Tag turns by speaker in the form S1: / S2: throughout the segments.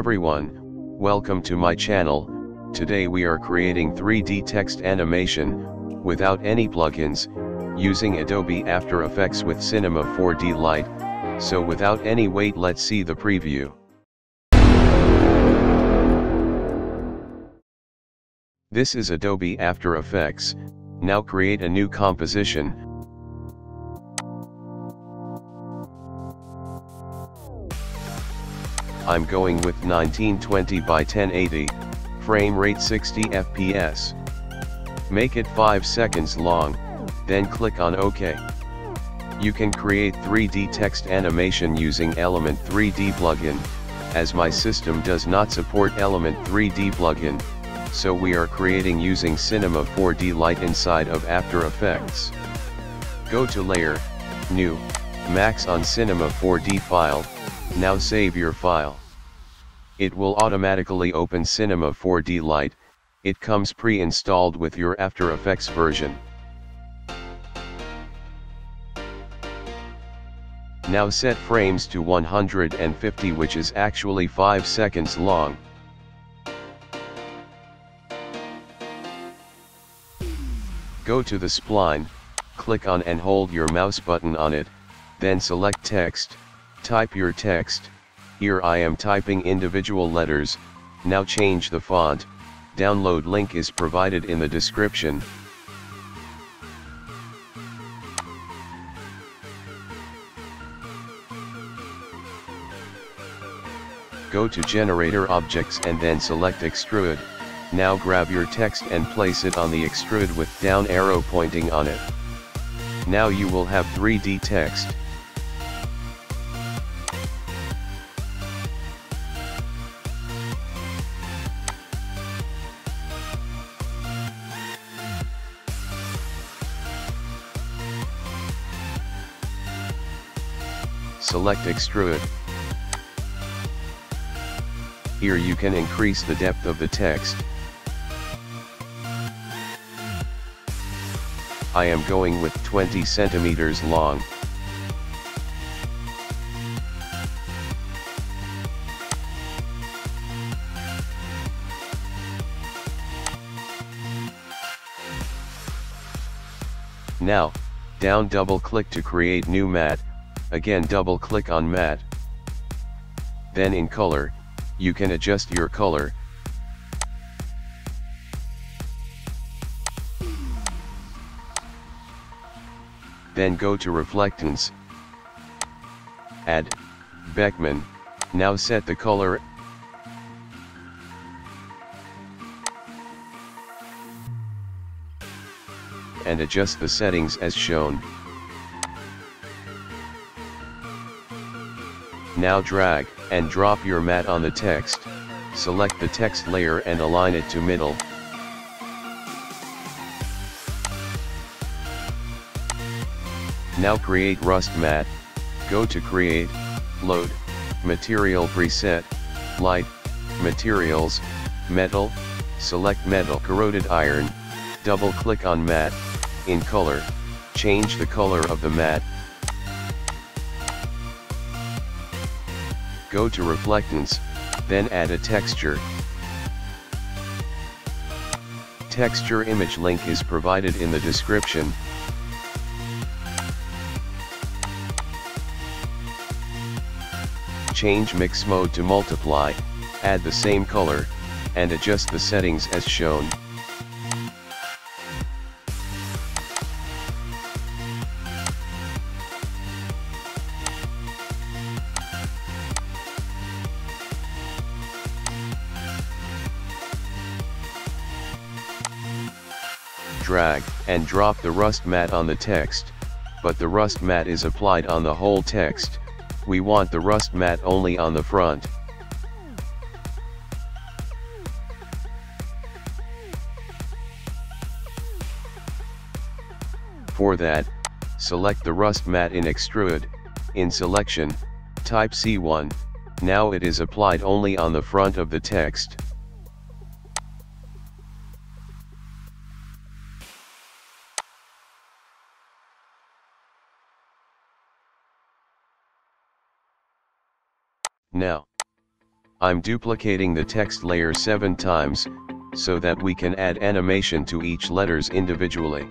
S1: everyone, welcome to my channel, today we are creating 3D text animation, without any plugins, using Adobe After Effects with Cinema 4D Lite, so without any wait let's see the preview. This is Adobe After Effects, now create a new composition, I'm going with 1920 by 1080, frame rate 60 fps. Make it 5 seconds long, then click on OK. You can create 3D text animation using Element 3D plugin, as my system does not support Element 3D plugin, so we are creating using Cinema 4D Lite inside of After Effects. Go to Layer, New, Maxon Cinema 4D file, now save your file. It will automatically open Cinema 4D Lite, it comes pre-installed with your After Effects version. Now set frames to 150 which is actually 5 seconds long. Go to the spline, click on and hold your mouse button on it, then select text, type your text, here I am typing individual letters, now change the font, download link is provided in the description. Go to generator objects and then select extrude, now grab your text and place it on the extrude with down arrow pointing on it. Now you will have 3D text. Select Extrude. Here you can increase the depth of the text. I am going with 20 centimeters long. Now, down double click to create new matte, again double click on matte. Then in color, you can adjust your color. Then go to reflectance. Add, Beckmann, now set the color and adjust the settings as shown. Now drag, and drop your mat on the text, select the text layer and align it to middle. Now create rust mat, go to create, load, material preset, light, materials, metal, select metal corroded iron, double click on mat, in color, change the color of the matte, Go to Reflectance, then add a texture. Texture image link is provided in the description. Change mix mode to multiply, add the same color, and adjust the settings as shown. Drag, and drop the rust mat on the text, but the rust mat is applied on the whole text, we want the rust mat only on the front. For that, select the rust mat in extrude, in selection, type C1, now it is applied only on the front of the text. Now, I'm duplicating the text layer 7 times, so that we can add animation to each letters individually.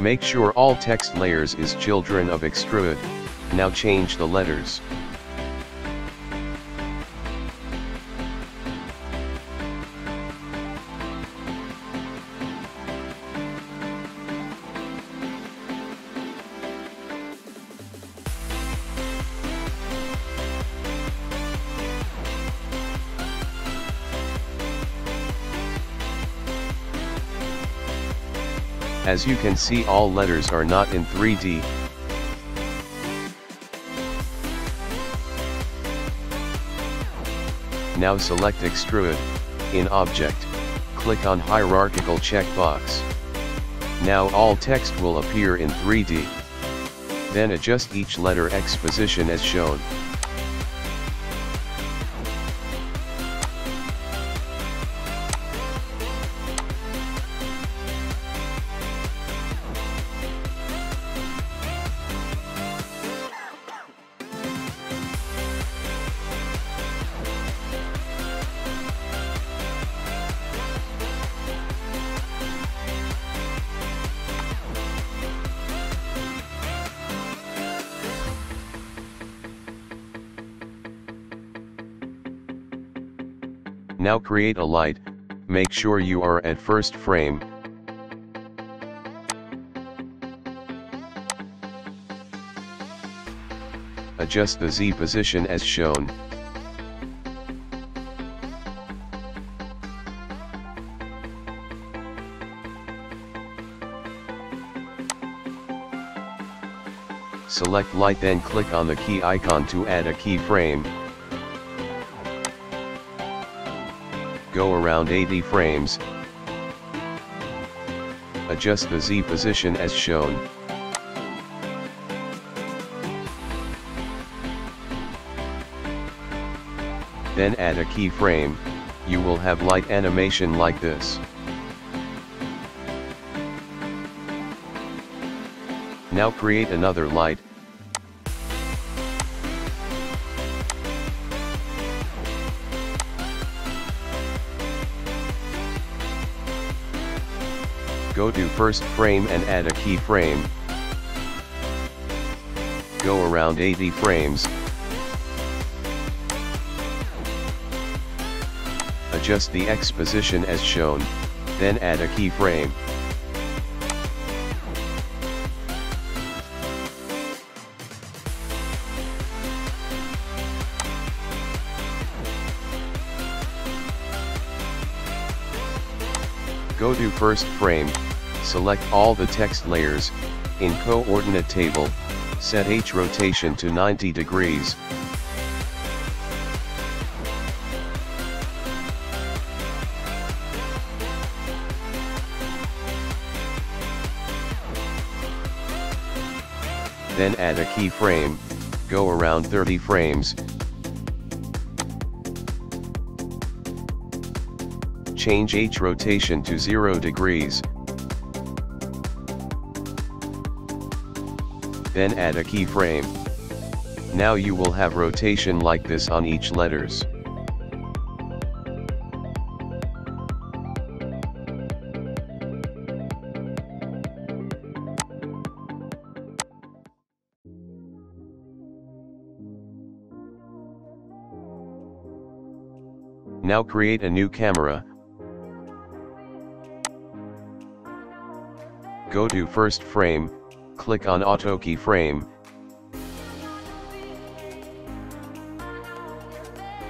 S1: Make sure all text layers is children of extrude, now change the letters. As you can see all letters are not in 3D. Now select Extrude, in Object, click on Hierarchical checkbox. Now all text will appear in 3D. Then adjust each letter X position as shown. Now create a light, make sure you are at first frame. Adjust the Z position as shown. Select light then click on the key icon to add a keyframe. Go around 80 frames. Adjust the Z position as shown. Then add a keyframe, you will have light animation like this. Now create another light, Go to first frame and add a keyframe. Go around 80 frames. Adjust the X position as shown, then add a keyframe. Go to first frame, select all the text layers, in coordinate table, set H rotation to 90 degrees. Then add a keyframe, go around 30 frames, Change H rotation to 0 degrees. Then add a keyframe. Now you will have rotation like this on each letters. Now create a new camera, Go to first frame, click on auto keyframe.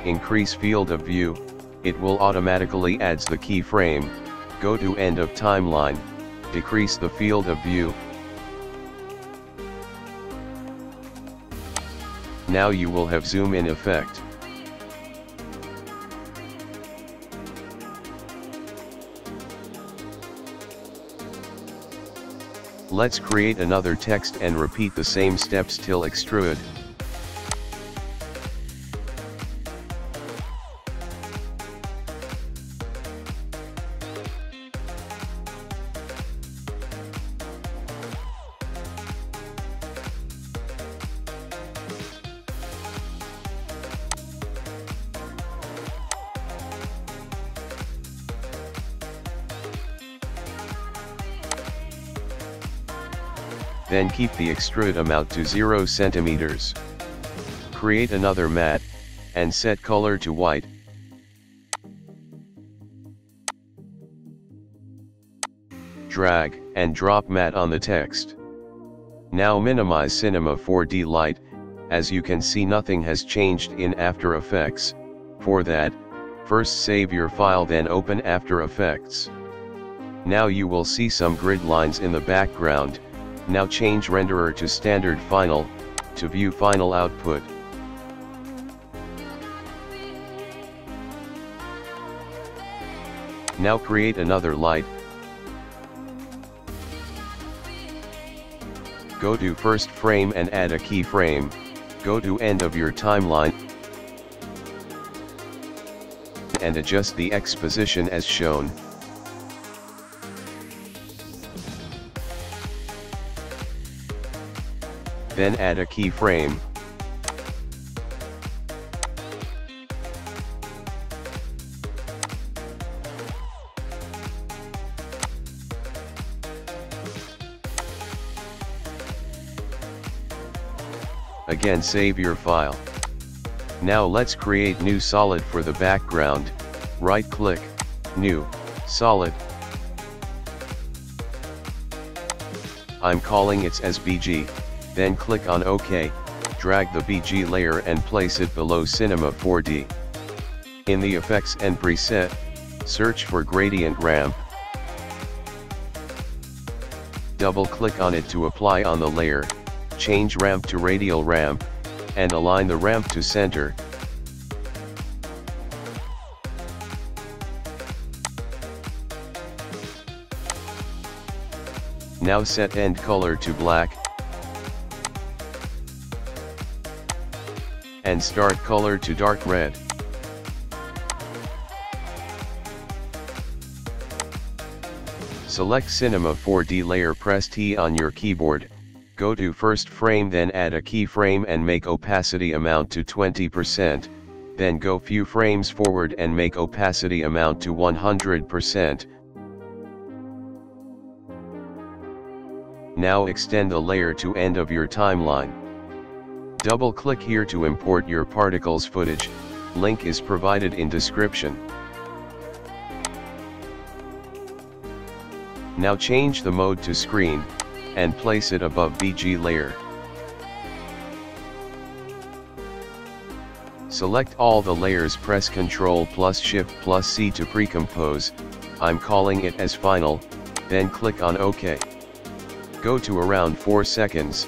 S1: Increase field of view, it will automatically adds the keyframe, go to end of timeline, decrease the field of view. Now you will have zoom in effect. Let's create another text and repeat the same steps till extrude. Then keep the extrude amount to 0 centimeters. Create another mat, and set color to white. Drag, and drop mat on the text. Now minimize Cinema 4D Lite, as you can see nothing has changed in After Effects, for that, first save your file then open After Effects. Now you will see some grid lines in the background, now change renderer to standard final, to view final output. Now create another light. Go to first frame and add a keyframe, go to end of your timeline, and adjust the X position as shown. Then add a keyframe. Again save your file. Now let's create new solid for the background, right click, new, solid. I'm calling it as BG, then click on OK, drag the BG layer and place it below Cinema 4D. In the Effects and Preset, search for Gradient Ramp. Double click on it to apply on the layer, change ramp to radial ramp, and align the ramp to center. Now set end color to black, and start color to dark red. Select Cinema 4D layer press T on your keyboard, go to first frame then add a keyframe and make opacity amount to 20%, then go few frames forward and make opacity amount to 100%. Now extend the layer to end of your timeline. Double click here to import your particles footage, link is provided in description. Now change the mode to screen, and place it above BG layer. Select all the layers press Ctrl plus Shift plus C to pre-compose, I'm calling it as final, then click on OK. Go to around 4 seconds,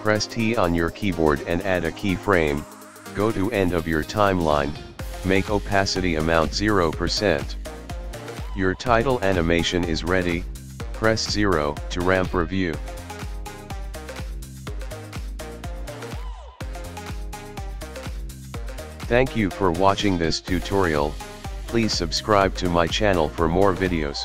S1: Press T on your keyboard and add a keyframe, go to end of your timeline, make opacity amount 0%. Your title animation is ready, press 0 to RAM preview. Thank you for watching this tutorial, please subscribe to my channel for more videos.